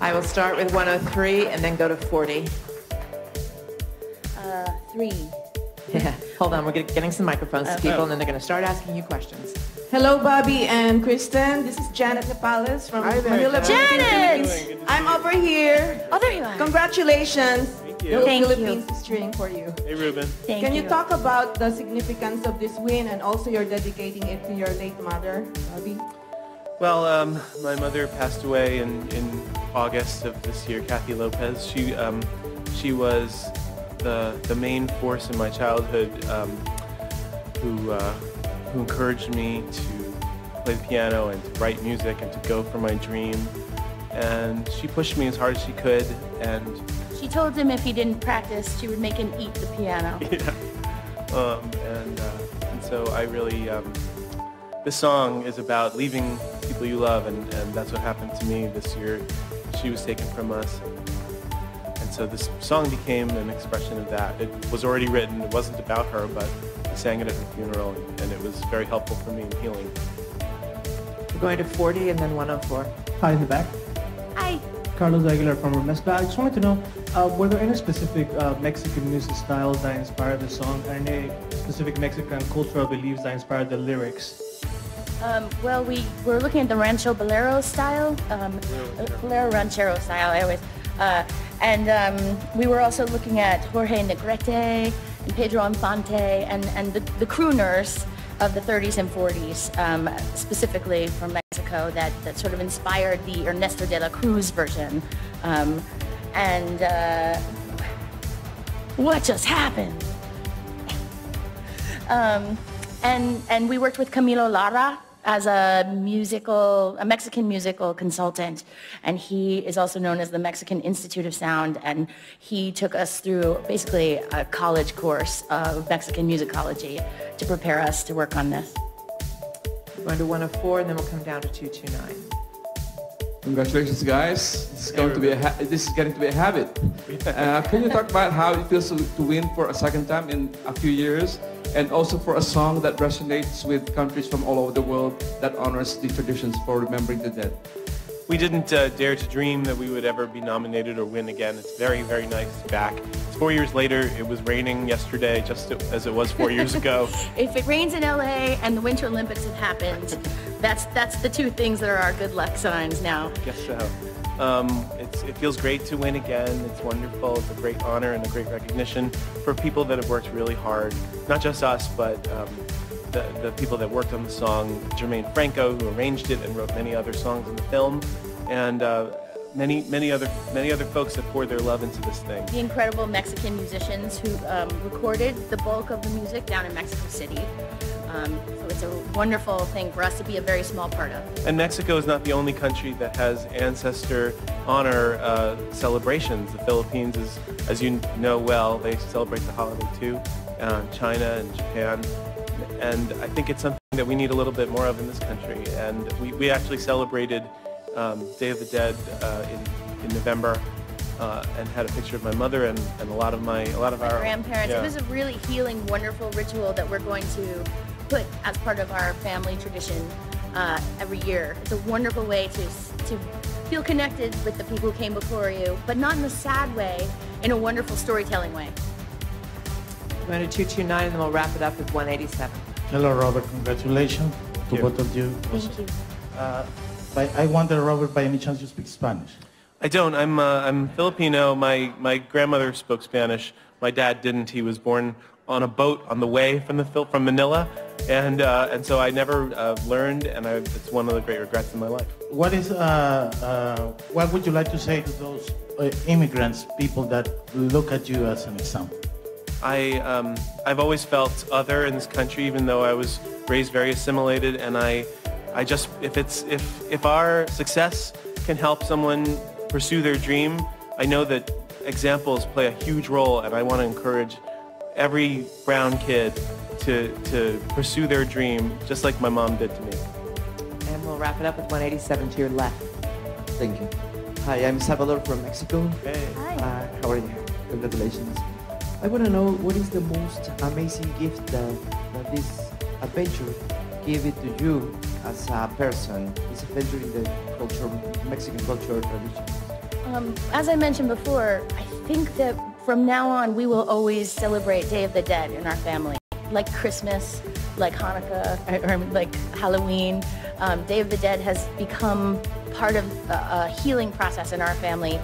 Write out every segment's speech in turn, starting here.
I will start with 103 and then go to 40. Uh, three. Yeah. Hold on, we're getting some microphones to people, and then they're going to start asking you questions. Hello, Bobby and Kristen. This is Janet Nepales from Hi there, Manila, Janet. Philippines. I'm over here. Oh, there you are. Congratulations. Thank The you. Thank you. Philippines is cheering for you. Hey, Ruben. Thank Can you talk about the significance of this win and also you're dedicating it to your late mother, Bobby? Well, um, my mother passed away in, in August of this year, Kathy Lopez. She, um, she was the, the main force in my childhood um, who, uh, who encouraged me to play the piano and to write music and to go for my dream. And she pushed me as hard as she could. And She told him if he didn't practice, she would make him eat the piano. yeah. Um, and, uh, and so I really, um, this song is about leaving people you love, and, and that's what happened to me this year. She was taken from us. And so this song became an expression of that. It was already written, it wasn't about her, but we sang it at her funeral, and it was very helpful for me in healing. We're going to 40 and then 104. Hi, in the back. Hi. Carlos Aguilar from Remezcla. I just wanted to know, uh, were there any specific uh, Mexican music styles that inspired the song? and Any specific Mexican cultural beliefs that inspired the lyrics? Um, well, we were looking at the Rancho Bolero style, um, Bolero Ranchero style, I always, uh, and um, we were also looking at Jorge Negrete and Pedro Infante and, and the, the crooners of the 30s and 40s, um, specifically from Mexico, that, that sort of inspired the Ernesto de la Cruz version. Um, and uh, what just happened? Um, and and we worked with Camilo Lara as a musical, a Mexican musical consultant, and he is also known as the Mexican Institute of Sound, and he took us through basically a college course of Mexican musicology to prepare us to work on this. We're going to 104 and then we'll come down to 229. Congratulations, guys. This is going to be a ha- this is getting to be a habit. Uh, can you talk about how it feels to, to win for a second time in a few years, and also for a song that resonates with countries from all over the world that honors the traditions for remembering the dead? We didn't uh, dare to dream that we would ever be nominated or win again. It's very, very nice to be back. It's four years later. It was raining yesterday, just as it was four years ago. If it rains in LA and the Winter Olympics have happened, that's that's the two things that are our good luck signs now. Guess so. Um, it feels great to win again. It's wonderful. It's a great honor and a great recognition for people that have worked really hard. Not just us, but um, the, the people that worked on the song. Germaine Franco, who arranged it and wrote many other songs in the film, and uh, many, many other, many other folks that poured their love into this thing. the incredible Mexican musicians who um, recorded the bulk of the music down in Mexico City. Um, so it's a wonderful thing for us to be a very small part of. And Mexico is not the only country that has ancestor honor uh, celebrations. The Philippines is, as you know well, they celebrate the holiday too. Uh, China and Japan. And I think it's something that we need a little bit more of in this country. And we, we actually celebrated um, Day of the Dead uh, in, in November uh, and had a picture of my mother and, and a lot of my, a lot of My our grandparents, yeah. it was a really healing, wonderful ritual that we're going to put as part of our family tradition uh, every year. It's a wonderful way to, to feel connected with the people who came before you, but not in a sad way, in a wonderful storytelling way. We're going to 229 and then we'll wrap it up with 187. Hello, Robert. Congratulations to you. both of you. Thank you. Uh, by, I wonder, Robert, by any chance you speak Spanish? I don't. I'm uh, I'm Filipino. My my grandmother spoke Spanish. My dad didn't. He was born on a boat on the way from the from Manila, and uh, and so I never uh, learned, and I, it's one of the great regrets in my life. What is, uh, uh, what would you like to say to those uh, immigrants, people that look at you as an example? I um, I've always felt other in this country, even though I was raised very assimilated, and I I just if it's if if our success can help someone pursue their dream, I know that examples play a huge role, and I want to encourage every brown kid to to pursue their dream, just like my mom did to me. And we'll wrap it up with 187 to your left. Thank you. Hi, I'm Salvador from Mexico. Hey. Hi. Uh, how are you? Congratulations. I want to know what is the most amazing gift that, that this adventure gave it to you as a person, this adventure in the culture, Mexican culture tradition. Um, as I mentioned before, I think that from now on we will always celebrate Day of the Dead in our family, like Christmas, like Hanukkah, or, or like Halloween. Um, Day of the Dead has become part of a, a healing process in our family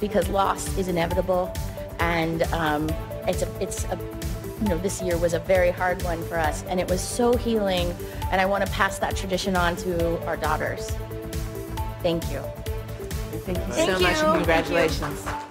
because loss is inevitable, and um, it's a, it's a, you know, this year was a very hard one for us, and it was so healing, and I want to pass that tradition on to our daughters. Thank you. Thank you Thank so much and congratulations. All right.